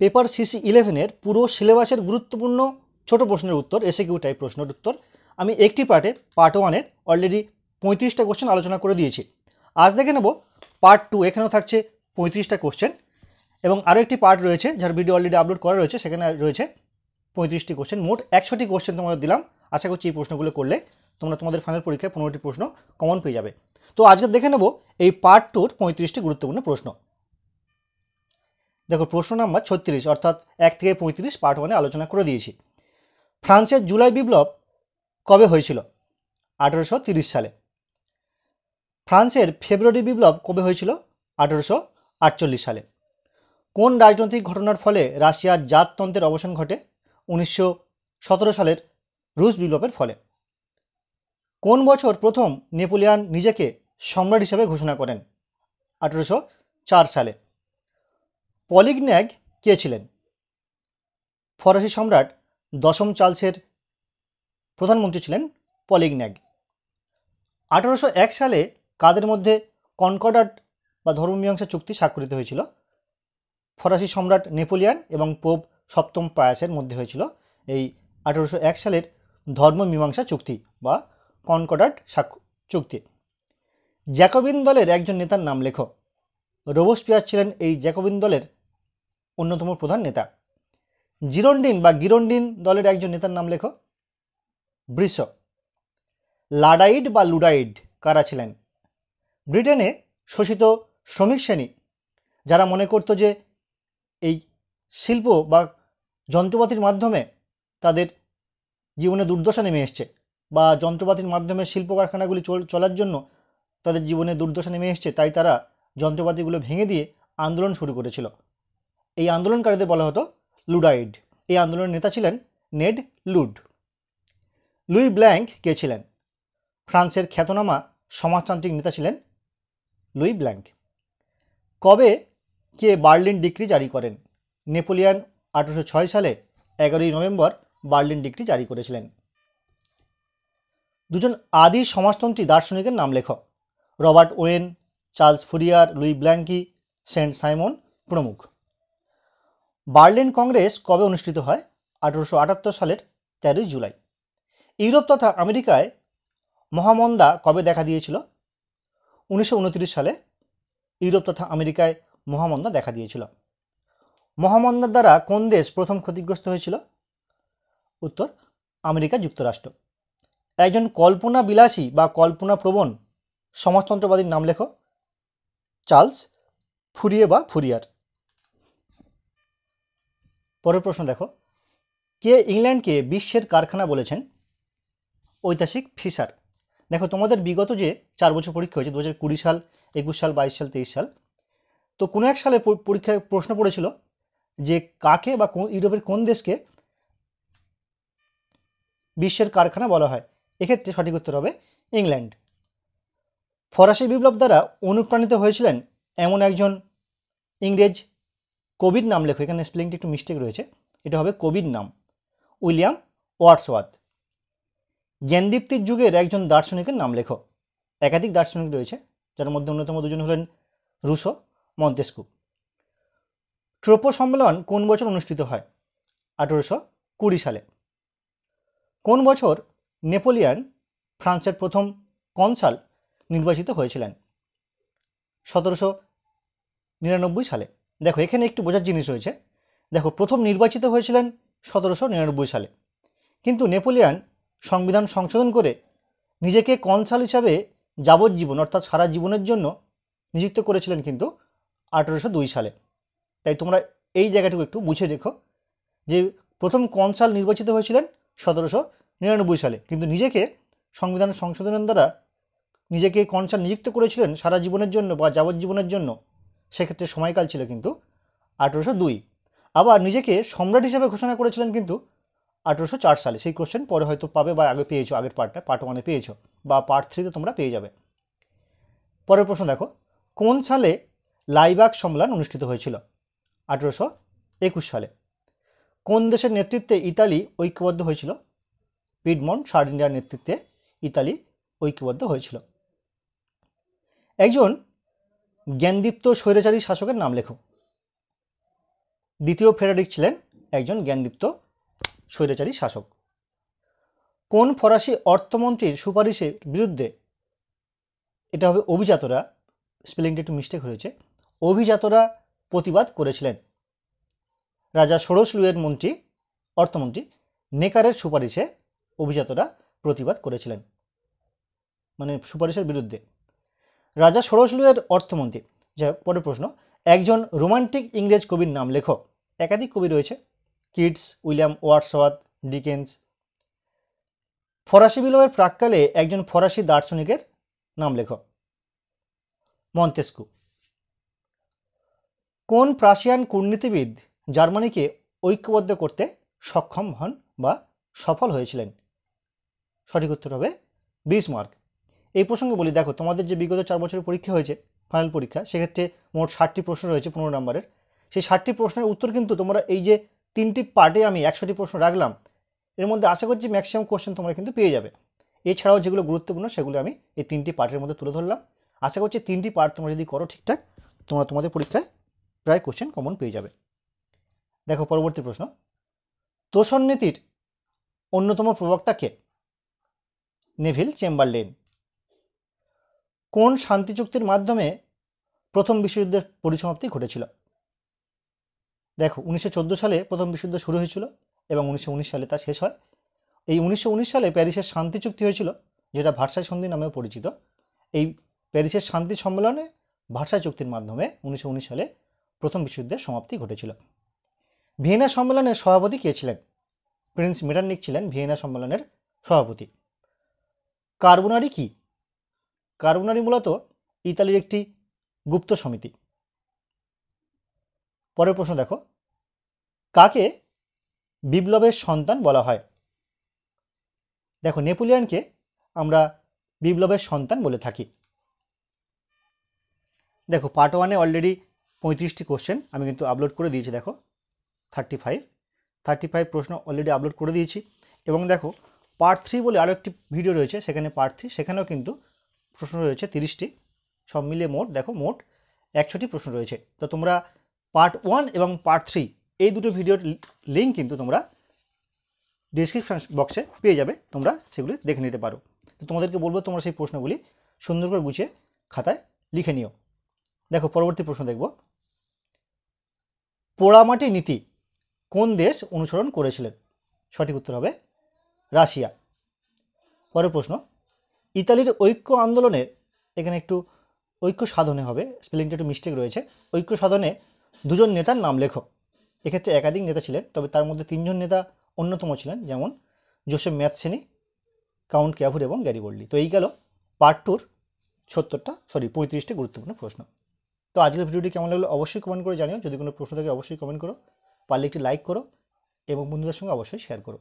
Paper CC ইলেভেনের পুরো সিলেবাসের গুরুত্বপূর্ণ ছোট প্রশ্নের উত্তর এসে কিউ টাইপ প্রশ্নের উত্তর। আমি একটি পার্টে, পার্ট ওয়ানের অলরেডি পঁয়ত্রিশটা কোশ্চেন আলোচনা করে দিয়েছি। আজ দেখে নেব, পার্ট টু এখানেও থাকছে পঁয়ত্রিশটা কোশ্চেন এবং আরও একটি পার্ট রয়েছে, যার ভিডিও অলরেডি আপলোড করা রয়েছে, সেখানে রয়েছে পঁয়ত্রিশটি কোশ্চেন মোট একশোটি কোশ্চেন তোমাদের দিলাম। আশা করছি এই প্রশ্নগুলো করলে তোমরা তোমাদের ফাইনাল পরীক্ষায় পনেরোটি প্রশ্ন কমন পেয়ে যাবে। তো আজকে দেখে নেব, এই পার্ট টুর পঁয়ত্রিশটি গুরুত্বপূর্ণ প্রশ্ন। দেখো প্রশ্ন নাম্বার ছত্রিশ, অর্থাৎ এক থেকে পঁয়ত্রিশ পার্ট ওয়ানে আলোচনা করে দিয়েছি। ফ্রান্সের জুলাই বিপ্লব কবে হয়েছিল? আঠেরোশো সালে। ফ্রান্সের ফেব্রুয়ারি বিপ্লব কবে হয়েছিল? আঠেরোশো আটচল্লিশ সালে। কোন রাজনৈতিক ঘটনার ফলে রাশিয়ার জাততন্ত্রের অবসান ঘটে? উনিশশো সতেরো সালের রুশ বিপ্লবের ফলে। কোন বছর প্রথম নেপোলিয়ান নিজেকে সম্রাট হিসেবে ঘোষণা করেন? আঠেরোশো চার সালে। পলিগন্যাগ কে ছিলেন? ফরাসি সম্রাট দশম চার্লসের প্রধানমন্ত্রী ছিলেন পলিগন্যাগ। আঠারোশো এক সালে কাদের মধ্যে কনকর্ডাট বা ধর্মমীমাংসা চুক্তি স্বাক্ষরিত হয়েছিল? ফরাসি সম্রাট নেপোলিয়ান এবং পোপ সপ্তম পায়াসের মধ্যে হয়েছিল এই আঠারোশো এক সালের ধর্মমীমাংসা চুক্তি বা কনকর্ডাট চুক্তি। জ্যাকোবিন দলের একজন নেতার নাম লেখ। লেখো রোবোস্পিয়ার ছিলেন এই জ্যাকোবিন দলের অন্যতম প্রধান নেতা। জিরন্ডিন বা গিরন্ডিন দলের একজন নেতার নাম লেখো। বৃষ লাডাইড বা লুডাইড কারা ছিলেন? ব্রিটেনে শোষিত শ্রমিক শ্রেণি, যারা মনে করত যে এই শিল্প বা যন্ত্রপাতির মাধ্যমে তাদের জীবনে দুর্দশা নেমে এসছে বা যন্ত্রপাতির মাধ্যমে শিল্প কারখানাগুলি চলার জন্য তাদের জীবনে দুর্দশা নেমে এসছে, তাই তারা যন্ত্রপাতিগুলো ভেঙে দিয়ে আন্দোলন শুরু করেছিল। এই আন্দোলনকারীদের বলা হতো লুডাইড। এই আন্দোলনের নেতা ছিলেন নেড লুড। লুই ব্ল্যাঙ্ক কে ছিলেন? ফ্রান্সের খ্যাতনামা সমাজতান্ত্রিক নেতা ছিলেন লুই ব্ল্যাঙ্ক। কবে কে বার্লিন ডিক্রি জারি করেন? নেপোলিয়ান আঠেরোশো ছয় সালে এগারোই নভেম্বর বার্লিন ডিক্রি জারি করেছিলেন। দুজন আদি সমাজতন্ত্রী দার্শনিকের নাম লেখ। Robert Owen, Charles Fourier, Louis Blanqui, Saint Simon প্রমুখ। বার্লিন কংগ্রেস কবে অনুষ্ঠিত হয়? আঠেরোশো আটাত্তর সালের তেরোই জুলাই। ইউরোপ তথা আমেরিকায় মহামন্দা কবে দেখা দিয়েছিল? উনিশশো উনত্রিশ সালে ইউরোপ তথা আমেরিকায় মহামন্দা দেখা দিয়েছিল। মহামন্দার দ্বারা কোন দেশ প্রথম ক্ষতিগ্রস্ত হয়েছিল? উত্তর, আমেরিকা যুক্তরাষ্ট্র। একজন কল্পনা বিলাসী বা কল্পনা প্রবণ সমাজতন্ত্রবাদীর নাম লেখো, চার্লস ফুরিয়ে বা ফুরিয়ার। পরের প্রশ্ন দেখো। কে ইংল্যান্ডকে বিশ্বের কারখানা বলেছেন? ঐতিহাসিক ফিসার দেখো, তোমাদের বিগত যে চার বছর পরীক্ষা হয়েছে, দু হাজার কুড়ি সাল, একুশ সাল, বাইশ সাল, তেইশ সাল, তো কোনো এক সালে পরীক্ষায় প্রশ্ন পড়েছিল যে কাকে বা কোন ইউরোপের কোন দেশকে বিশ্বের কারখানা বলা হয়? এক্ষেত্রে সঠিক উত্তর হবে ইংল্যান্ড। ফরাসি বিপ্লব দ্বারা অনুপ্রাণিত হয়েছিলেন এমন একজন ইংরেজ কবির নাম লেখো, এখানে স্পেলিংটি একটু মিস্টেক রয়েছে। এটা হবে কবির নাম। William Wordsworth. জ্ঞানদীপ্তির যুগের একজন দার্শনিকের নাম লেখো। একাধিক দার্শনিক রয়েছে, যার মধ্যে অন্যতম দুজন হলেন রুশো মন্তেস্কু। ট্রোপো সম্মেলন কোন বছর অনুষ্ঠিত হয়? আঠেরোশো কুড়ি সালে। কোন বছর নেপোলিয়ান, ফ্রান্সের প্রথম কনসাল নির্বাচিত হয়েছিলেন? সতেরোশো নিরানব্বই সালে। দেখো, এখানে একটু বোঝার জিনিস রয়েছে। দেখো, প্রথম নির্বাচিত হয়েছিলেন সতেরোশো নিরানব্বই সালে। কিন্তু নেপোলিয়ান সংবিধান সংশোধন করে নিজেকে কনসাল হিসাবে যাবজ্জীবন, অর্থাৎ সারা জীবনের জন্য নিযুক্ত করেছিলেন কিন্তু আঠেরোশো দুই সালে। তাই তোমরা এই জায়গাটুকু একটু বুঝে দেখো যে প্রথম কনসাল নির্বাচিত হয়েছিলেন সতেরোশো নিরানব্বই সালে। কিন্তু নিজেকে সংবিধান সংশোধনের দ্বারা নিজেকে কনসাল নিযুক্ত করেছিলেন সারা জীবনের জন্য বা যাবজ্জীবনের জন্য সেক্ষেত্রে সময়কাল ছিল কিন্তু আঠেরোশো দুই। আবার নিজেকে সম্রাট হিসেবে ঘোষণা করেছিলেন কিন্তু আঠেরোশো চার সালে। সেই কোশ্চেন পরে হয়তো পাবে বা আগে পেয়েছ, আগের পার্টটা পার্ট ওয়ানে পেয়েছ বা পার্ট থ্রিতে তোমরা পেয়ে যাবে। পরের প্রশ্ন দেখো, কোন সালে লাইবাক সম্মেলন অনুষ্ঠিত হয়েছিল? আঠেরোশো একুশ সালে। কোন দেশের নেতৃত্বে ইতালি ঐক্যবদ্ধ হয়েছিল? পিডমন্ট সার্ড ইন্ডিয়ার নেতৃত্বে ইতালি ঐক্যবদ্ধ হয়েছিল। একজন জ্ঞানদীপ্ত স্বৈরাচারী শাসকের নাম লেখো। দ্বিতীয় ফ্রেডারিক ছিলেন একজন জ্ঞানদীপ্ত স্বৈরাচারী শাসক। কোন ফরাসি অর্থমন্ত্রীর সুপারিশের বিরুদ্ধে, এটা হবে অভিজাতরা, স্পেলিংটা একটু মিস্টেক হয়েছে, অভিজাতরা প্রতিবাদ করেছিলেন। রাজা ষোড়শ লুয়ের মন্ত্রী, অর্থমন্ত্রী নেকারের সুপারিশে অভিজাতরা প্রতিবাদ করেছিলেন। মানে সুপারিশের বিরুদ্ধে। রাজা ষোড়শ লুইয়ের অর্থমন্ত্রী। যাই হোক, পরের প্রশ্ন। একজন রোমান্টিক ইংরেজ কবির নাম লেখো। একাধিক কবি রয়েছে। Keats William Wordsworth Dickens. ফরাসি বিপ্লবের প্রাককালে একজন ফরাসি দার্শনিকের নাম লেখো। মন্তেস্কু। কোন প্রাশিয়ান কূটনীতিবিদ জার্মানিকে ঐক্যবদ্ধ করতে সক্ষম হন বা সফল হয়েছিলেন? সঠিক উত্তর হবে বিসমার্ক। এই প্রসঙ্গে বলি, দেখো, তোমাদের যে বিগত চার বছরের পরীক্ষা হয়েছে ফাইনাল পরীক্ষা, সেক্ষেত্রে মোট ষাটটি প্রশ্ন রয়েছে পনেরো নম্বরের। সেই ষাটটি প্রশ্নের উত্তর কিন্তু তোমরা এই যে তিনটি পার্টে আমি একশোটি প্রশ্ন রাখলাম, এর মধ্যে আশা করছি ম্যাক্সিমাম কোশ্চেন তোমরা কিন্তু পেয়ে যাবে। এছাড়াও যেগুলো গুরুত্বপূর্ণ, সেগুলো আমি এই তিনটি পার্টের মধ্যে তুলে ধরলাম। আশা করছি তিনটি পার্ট তোমরা যদি করো ঠিকঠাক, তোমরা তোমাদের পরীক্ষায় প্রায় কোশ্চেন কমন পেয়ে যাবে। দেখো, পরবর্তী প্রশ্ন। তোষণ নীতির অন্যতম প্রবক্তা কে? Neville Chamberlain. কোন শান্তি চুক্তির মাধ্যমে প্রথম বিশ্বযুদ্ধের পরিসমাপ্তি ঘটেছিল? দেখো, উনিশশো চোদ্দ সালে প্রথম বিশ্বযুদ্ধ শুরু হয়েছিল এবং উনিশশো উনিশ সালে তা শেষ হয়। এই উনিশশো উনিশ সালে প্যারিসের শান্তি চুক্তি হয়েছিল, যেটা ভার্সাই সন্ধি নামেও পরিচিত। এই প্যারিসের শান্তি সম্মেলনে ভার্সাই চুক্তির মাধ্যমে উনিশশো উনিশ সালে প্রথম বিশ্বযুদ্ধের সমাপ্তি ঘটেছিল। ভিয়েনা সম্মেলনের সভাপতি কে ছিলেন? প্রিন্স মেটারনিক ছিলেন ভিয়েনা সম্মেলনের সভাপতি। কার্বোনারি কি? কার্বোনারি মূলত ইতালির একটি গুপ্ত সমিতি। পরের প্রশ্ন দেখো, কাকে বিপ্লবের সন্তান বলা হয়? দেখো, নেপোলিয়ানকে আমরা বিপ্লবের সন্তান বলে থাকি। দেখো পার্ট ওয়ানে অলরেডি পঁয়ত্রিশটি কোশ্চেন আমি কিন্তু আপলোড করে দিয়েছি, দেখো থার্টি ফাইভ থার্টি ফাইভ প্রশ্ন অলরেডি আপলোড করে দিয়েছি। এবং দেখো পার্ট থ্রি বলে আরও একটি ভিডিও রয়েছে, সেখানে পার্ট থ্রি সেখানেও কিন্তু প্রশ্ন রয়েছে তিরিশটি। সব মিলিয়ে মোট, দেখো মোট একশোটি প্রশ্ন রয়েছে। তো তোমরা পার্ট ওয়ান এবং পার্ট থ্রি এই দুটো ভিডিওর লিঙ্ক কিন্তু তোমরা ডিসক্রিপশান বক্সে পেয়ে যাবে। তোমরা সেগুলি দেখে নিতে পারো। তো তোমাদেরকে বলব, তোমরা সেই প্রশ্নগুলি সুন্দর করে গুছিয়ে খাতায় লিখে নিও। দেখো, পরবর্তী প্রশ্ন দেখব। পোড়ামাটি নীতি কোন দেশ অনুসরণ করেছিলেন? সঠিক উত্তর হবে রাশিয়া। পরের প্রশ্ন ইতালির ঐক্য আন্দোলনের এখানে একটু ঐক্য সাধনে হবে, স্পেলিংটা একটু মিস্টেক রয়েছে। ঐক্য সাধনে দুজন নেতার নাম লেখো। এক্ষেত্রে একাধিক নেতা ছিলেন, তবে তার মধ্যে তিনজন নেতা অন্যতম ছিলেন, যেমন জোসেফ ম্যাথসেনি, কাউন্ট ক্যাভুর এবং গ্যারি গ্যারিবল্ডি তো এই গেল পার্ট টুর সত্তরটা সরি পঁয়ত্রিশটি গুরুত্বপূর্ণ প্রশ্ন। তো আজকের ভিডিওটি কেমন লাগল অবশ্যই কমেন্ট করে জানিও। যদি কোনো প্রশ্ন থাকে অবশ্যই কমেন্ট করো। পারলে একটি লাইক করো এবং বন্ধুদের সঙ্গে অবশ্যই শেয়ার করো।